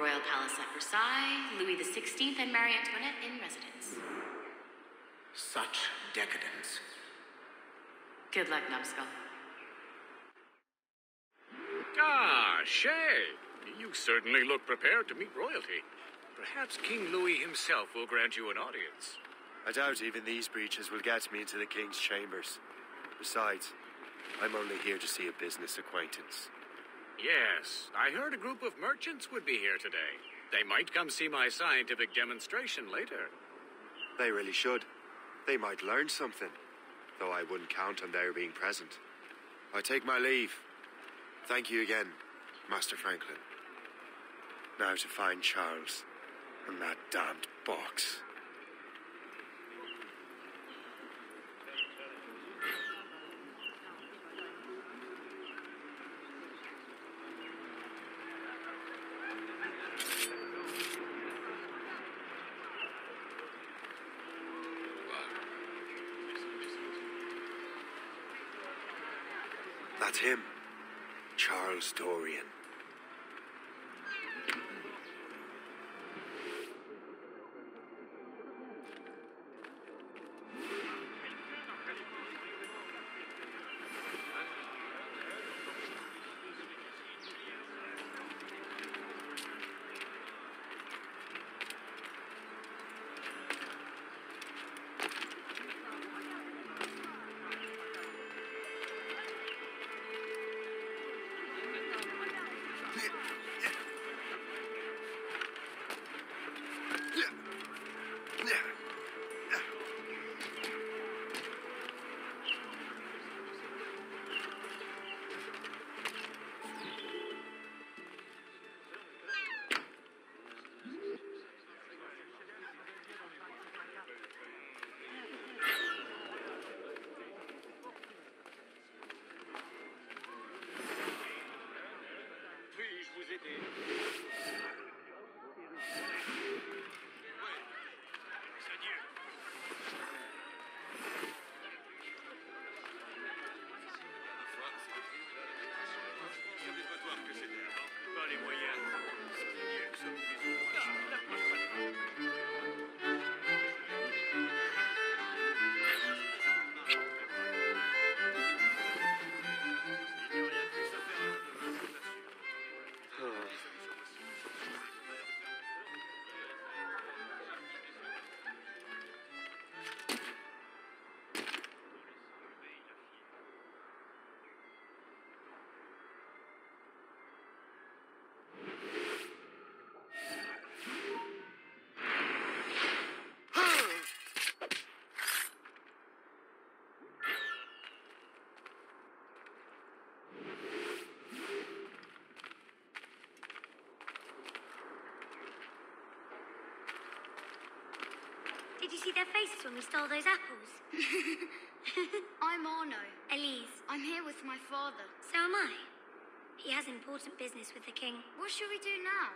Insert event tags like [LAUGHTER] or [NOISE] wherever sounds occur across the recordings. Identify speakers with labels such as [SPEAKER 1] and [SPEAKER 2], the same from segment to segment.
[SPEAKER 1] royal palace at Versailles, Louis XVI and Marie Antoinette in residence.
[SPEAKER 2] Such decadence.
[SPEAKER 1] Good luck, Numbskull.
[SPEAKER 3] Ah, Shay. You certainly look prepared to meet royalty. Perhaps King Louis himself will grant you an audience.
[SPEAKER 4] I doubt even these breeches will get me into the king's chambers. Besides, I'm only here to see a business acquaintance.
[SPEAKER 3] Yes, I heard a group of merchants would be here today. They might come see my scientific demonstration later.
[SPEAKER 4] They really should. They might learn something, though I wouldn't count on their being present. I take my leave. Thank you again, Master Franklin. Now to find Charles and that damned box. That's him. Charles Dorian.
[SPEAKER 5] See their faces when we stole those apples? [LAUGHS]
[SPEAKER 6] I'm Arno.
[SPEAKER 5] Elise,
[SPEAKER 6] I'm here with my father.
[SPEAKER 5] so am I. He has important business with the king.
[SPEAKER 6] What shall we do now?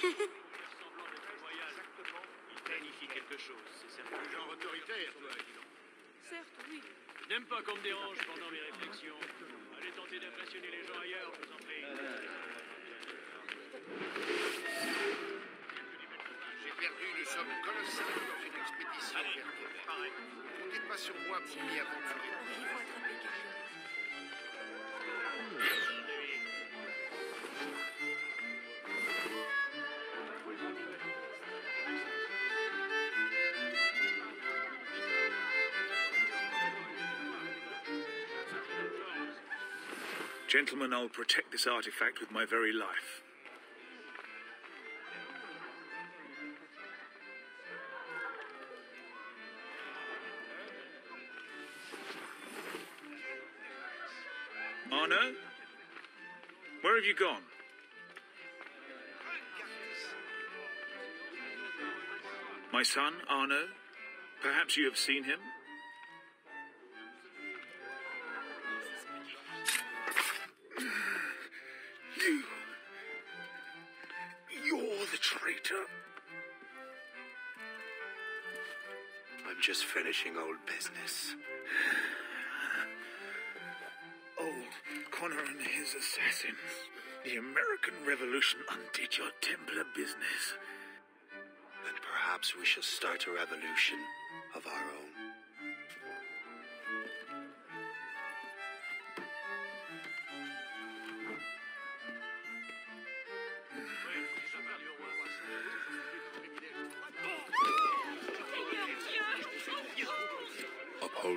[SPEAKER 3] Il planifie quelque chose, c'est certain. Du genre autoritaire, toi, donc.
[SPEAKER 6] Certes, oui.
[SPEAKER 3] Je n'aime pas qu'on me dérange pendant mes réflexions. Allez tenter d'impressionner les gens ailleurs, je vous en prie.
[SPEAKER 7] J'ai perdu une somme colossale dans une expédition. Comptez pas sur moi pour m'y aventurer.
[SPEAKER 8] Gentlemen, I'll protect this artifact with my very life. Arno? Where have you gone? My son, Arno? Perhaps you have seen him? Order?
[SPEAKER 4] I'm just finishing old business. [SIGHS]
[SPEAKER 8] Old oh, Connor and his assassins. The American Revolution undid your Templar business.
[SPEAKER 4] And perhaps we shall start a revolution of our own.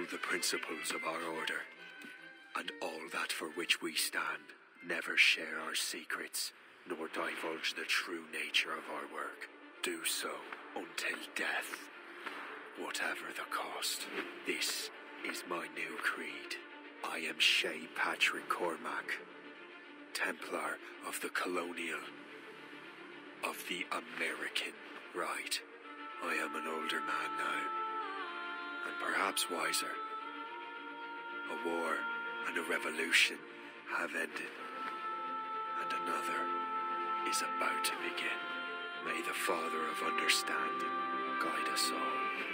[SPEAKER 4] The principles of our order, and all that for which we stand. Never share our secrets, nor divulge the true nature of our work. Do so until death, whatever the cost. This is my new creed. I am Shay Patrick Cormac, Templar of the Colonial, of the American Rite. I am an older man now, and perhaps wiser. A war and a revolution have ended, and another is about to begin. May the Father of Understanding guide us all.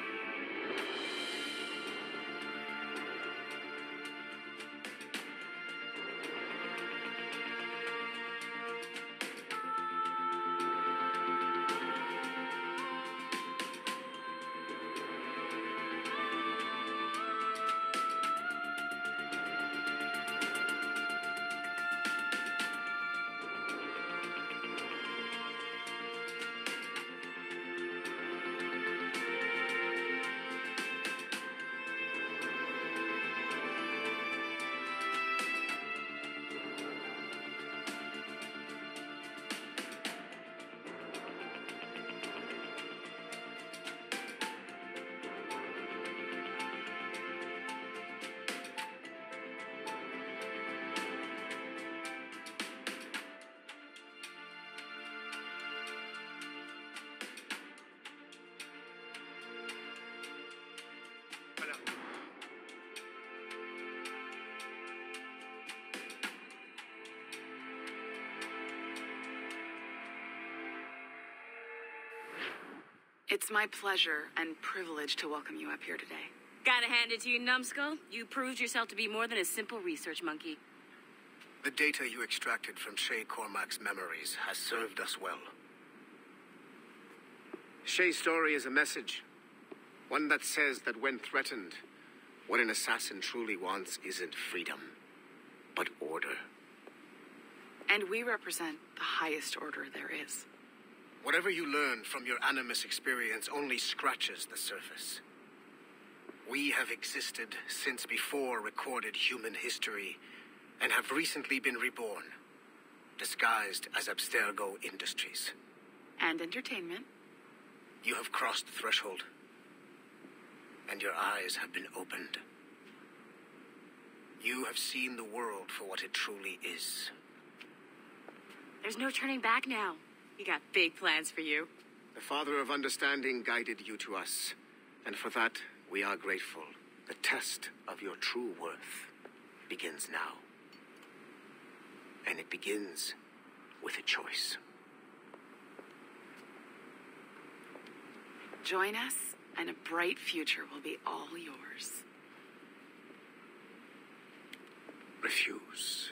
[SPEAKER 9] It's my pleasure and privilege to welcome you up here today.
[SPEAKER 1] Gotta hand it to you, numbskull. You proved yourself to be more than a simple research monkey.
[SPEAKER 2] The data you extracted from Shay Cormac's memories has served us well. Shay's story is a message. One that says that when threatened, what an assassin truly wants isn't freedom, but order.
[SPEAKER 9] And we represent the highest order there is.
[SPEAKER 2] Whatever you learned from your Animus experience only scratches the surface. We have existed since before recorded human history and have recently been reborn, disguised as Abstergo Industries.
[SPEAKER 9] And entertainment.
[SPEAKER 2] You have crossed the threshold, and your eyes have been opened. You have seen the world for what it truly is.
[SPEAKER 1] There's no turning back now. We got big plans for you.
[SPEAKER 2] The Father of Understanding guided you to us, and for that we are grateful. The test of your true worth begins now. And it begins with a choice.
[SPEAKER 9] Join us, and a bright future will be all yours.
[SPEAKER 2] Refuse.